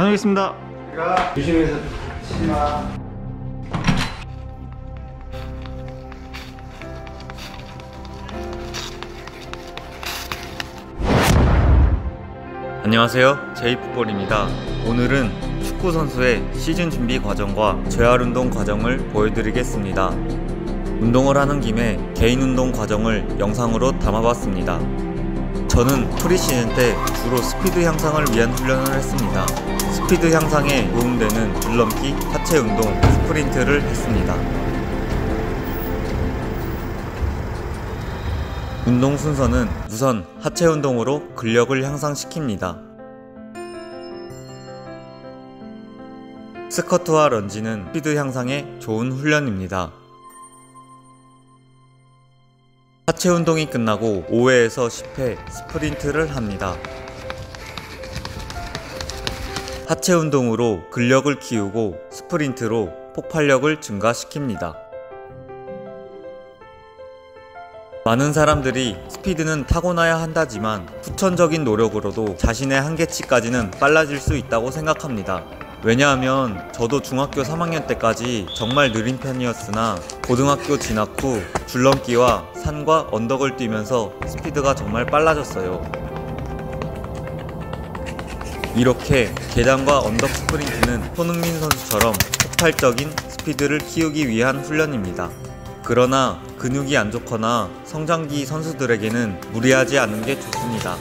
다녀오겠습니다. 가 조심해서 치마. 안녕하세요. 제이풋볼입니다. 오늘은 축구 선수의 시즌 준비 과정과 재활 운동 과정을 보여드리겠습니다. 운동을 하는 김에 개인 운동 과정을 영상으로 담아봤습니다. 저는 프리시즌 때 주로 스피드 향상을 위한 훈련을 했습니다. 스피드 향상에 도움되는 줄넘기, 하체 운동, 스프린트를 했습니다. 운동 순서는 우선 하체 운동으로 근력을 향상시킵니다. 스쿼트와 런지는 스피드 향상에 좋은 훈련입니다. 하체 운동이 끝나고 5회에서 10회 스프린트를 합니다. 하체 운동으로 근력을 키우고 스프린트로 폭발력을 증가시킵니다. 많은 사람들이 스피드는 타고나야 한다지만 후천적인 노력으로도 자신의 한계치까지는 빨라질 수 있다고 생각합니다. 왜냐하면 저도 중학교 3학년 때까지 정말 느린 편이었으나 고등학교 진학 후 줄넘기와 산과 언덕을 뛰면서 스피드가 정말 빨라졌어요. 이렇게 계단과 언덕 스프린트는 손흥민 선수처럼 폭발적인 스피드를 키우기 위한 훈련입니다. 그러나 근육이 안 좋거나 성장기 선수들에게는 무리하지 않는 게 좋습니다.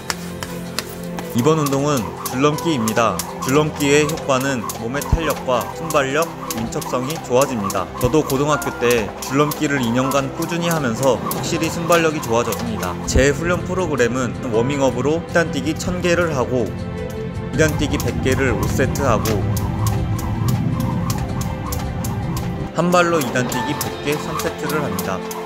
이번 운동은 줄넘기입니다. 줄넘기의 효과는 몸의 탄력과 순발력, 민첩성이 좋아집니다. 저도 고등학교 때 줄넘기를 2년간 꾸준히 하면서 확실히 순발력이 좋아졌습니다. 제 훈련 프로그램은 워밍업으로 1단 뛰기 1000개를 하고 2단 뛰기 100개를 5세트 하고 한 발로 2단 뛰기 100개 3세트를 합니다.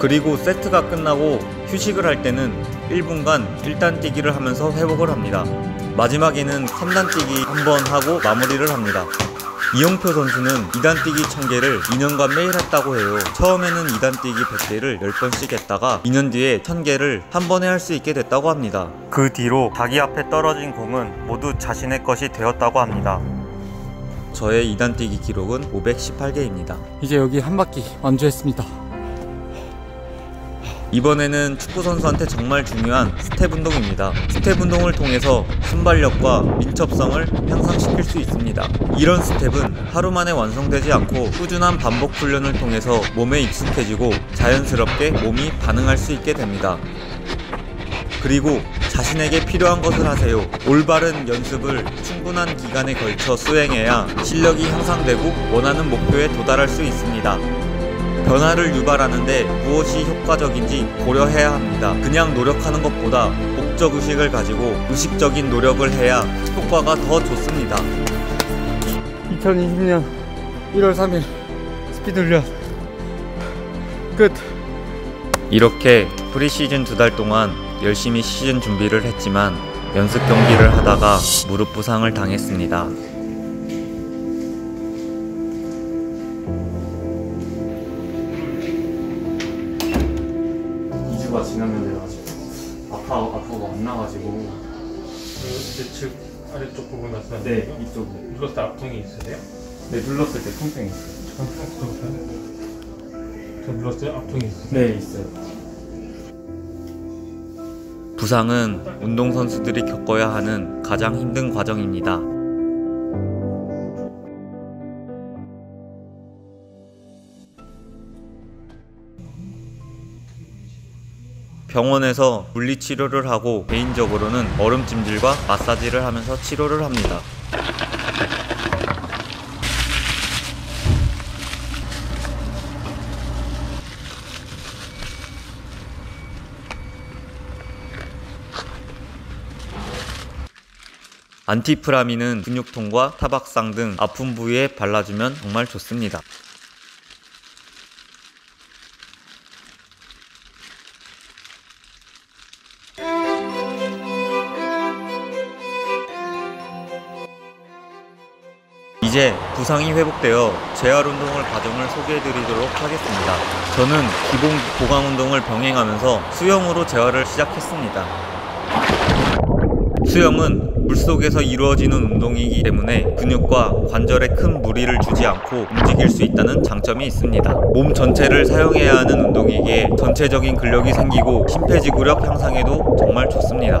그리고 세트가 끝나고 휴식을 할 때는 1분간 1단 뛰기를 하면서 회복을 합니다. 마지막에는 3단 뛰기 한 번 하고 마무리를 합니다. 이용표 선수는 2단 뛰기 1000개를 2년간 매일 했다고 해요. 처음에는 2단 뛰기 100개를 10번씩 했다가 2년 뒤에 1000개를 한 번에 할 수 있게 됐다고 합니다. 그 뒤로 자기 앞에 떨어진 공은 모두 자신의 것이 되었다고 합니다. 저의 2단 뛰기 기록은 518개입니다. 이제 여기 한 바퀴 완주했습니다. 이번에는 축구 선수한테 정말 중요한 스텝 운동입니다. 스텝 운동을 통해서 순발력과 민첩성을 향상시킬 수 있습니다. 이런 스텝은 하루 만에 완성되지 않고 꾸준한 반복 훈련을 통해서 몸에 익숙해지고 자연스럽게 몸이 반응할 수 있게 됩니다. 그리고 자신에게 필요한 것을 하세요. 올바른 연습을 충분한 기간에 걸쳐 수행해야 실력이 향상되고 원하는 목표에 도달할 수 있습니다. 변화를 유발하는데 무엇이 효과적인지 고려해야 합니다. 그냥 노력하는 것보다 목적 의식을 가지고 의식적인 노력을 해야 효과가 더 좋습니다. 2020년 1월 3일 스피드 훈련 끝. 이렇게 프리시즌 두 달 동안 열심히 시즌 준비를 했지만 연습 경기를 하다가 무릎 부상을 당했습니다. 가지고 그 좌측 아래쪽 부분 말씀하시는 네 거예요? 이쪽 눌렀을 때 압통이 있으세요? 네 눌렀을 때 통증이 있어요. 저 눌렀을 때 압통이 있으세요? 네 있어요. 부상은 운동선수들이 겪어야 하는 가장 힘든 과정입니다. 병원에서 물리치료를 하고 개인적으로는 얼음찜질과 마사지를 하면서 치료를 합니다. 안티프라민은 근육통과 타박상 등 아픈 부위에 발라주면 정말 좋습니다. 이제 부상이 회복되어 재활 운동을 과정을 소개해 드리도록 하겠습니다. 저는 기본 보강 운동을 병행하면서 수영으로 재활을 시작했습니다. 수영은 물속에서 이루어지는 운동이기 때문에 근육과 관절에 큰 무리를 주지 않고 움직일 수 있다는 장점이 있습니다. 몸 전체를 사용해야 하는 운동이기에 전체적인 근력이 생기고 심폐지구력 향상에도 정말 좋습니다.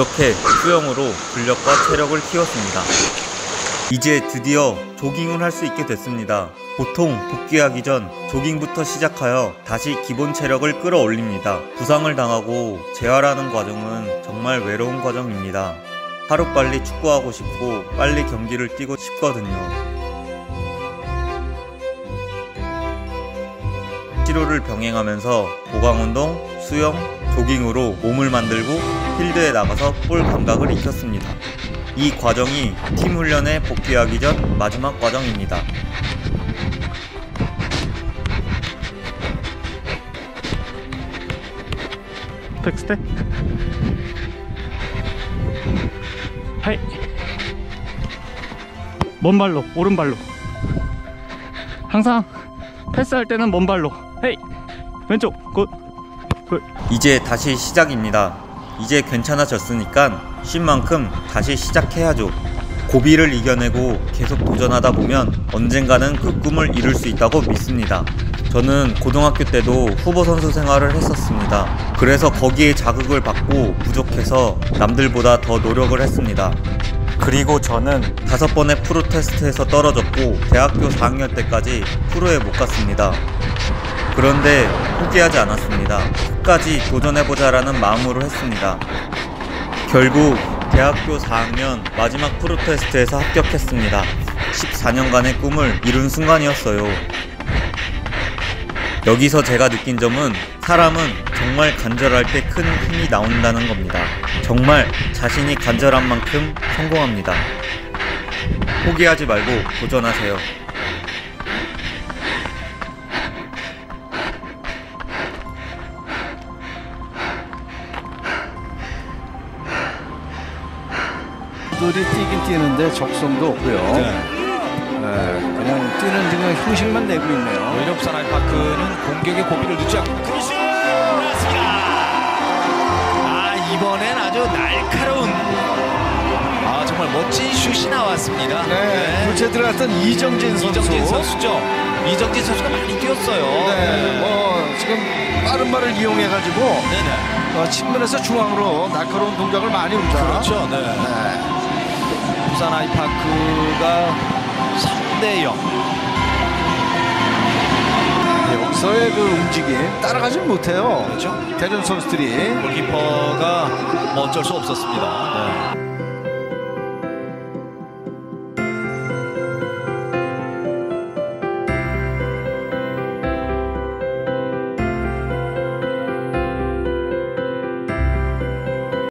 이렇게 수영으로 근력과 체력을 키웠습니다. 이제 드디어 조깅을 할 수 있게 됐습니다. 보통 복귀하기 전 조깅부터 시작하여 다시 기본 체력을 끌어올립니다. 부상을 당하고 재활하는 과정은 정말 외로운 과정입니다. 하루빨리 축구하고 싶고 빨리 경기를 뛰고 싶거든요. 치료를 병행하면서 보강운동, 수영, 조깅으로 몸을 만들고 필드에 나가서 볼 감각을 익혔습니다. 이 과정이 팀 훈련에 복귀하기 전 마지막 과정입니다. 백스텝. 하이. 먼 발로, 오른발로. 항상 패스할 때는 먼 발로. Hey. 왼쪽. Good. Good. 이제 다시 시작입니다. 이제 괜찮아졌으니까 쉰 만큼 다시 시작해야죠. 고비를 이겨내고 계속 도전하다 보면 언젠가는 그 꿈을 이룰 수 있다고 믿습니다. 저는 고등학교 때도 후보 선수 생활을 했었습니다. 그래서 거기에 자극을 받고 부족해서 남들보다 더 노력을 했습니다. 그리고 저는 다섯 번의 프로 테스트에서 떨어졌고 대학교 4학년 때까지 프로에 못 갔습니다. 그런데 포기하지 않았습니다. 끝까지 도전해보자라는 마음으로 했습니다. 결국 대학교 4학년 마지막 프로 테스트에서 합격했습니다. 14년간의 꿈을 이룬 순간이었어요. 여기서 제가 느낀 점은 사람은 정말 간절할 때 큰 힘이 나온다는 겁니다. 정말 자신이 간절한 만큼 성공합니다. 포기하지 말고 도전하세요. 들이 뛰긴 뛰는데 적성도 없고요. 네. 네, 그냥 뛰는 그냥 형식만 내고 있네요. 오히려 부산 아이파크는 공격의 고비를 늦지 않고 크로스 나왔습니다. 아 이번엔 아주 날카로운 아 정말 멋진 슛이 나왔습니다. 네, 교체 들어갔던 이정진 선수. 이정진 선수죠. 이정진 선수가 많이 뛰었어요. 네, 뭐 지금 빠른 발을 이용해 가지고 네네. 어, 측면에서 중앙으로 날카로운 동작을 많이 옵니다. 그렇죠. 네. 네. 부산 아이파크가 3대 0. 네, 여기서의 그 움직임 따라가지 못해요. 그렇죠. 대전 선수들이 골키퍼가 뭐 어쩔 수 없었습니다. 네.